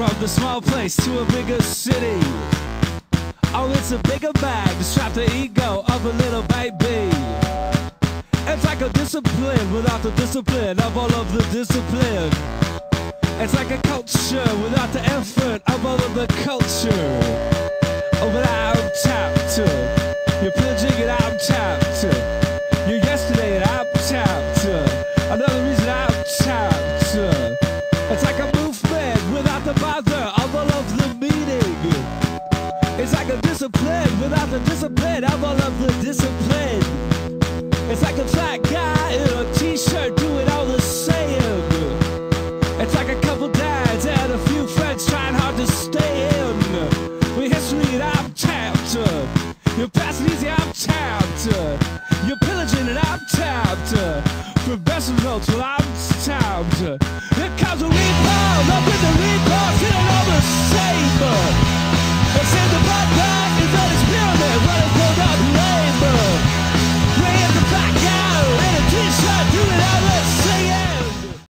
from the small place to a bigger city. Oh, it's a bigger bag to strap the ego of a little baby. It's like a discipline without the discipline of all of the discipline. It's like a culture without the effort of all of the culture. supervisor of all of the meaning. It's like a discipline without the discipline of all of the discipline. It's like a flat guy in a t-shirt doing all the same. It's like a couple dads and a few friends trying hard to stay in. We history and I'm tapped. You're passing easy, I'm tapped. You're pillaging and I'm tapped. For best results, well, I'm tapped. Here comes a rebound.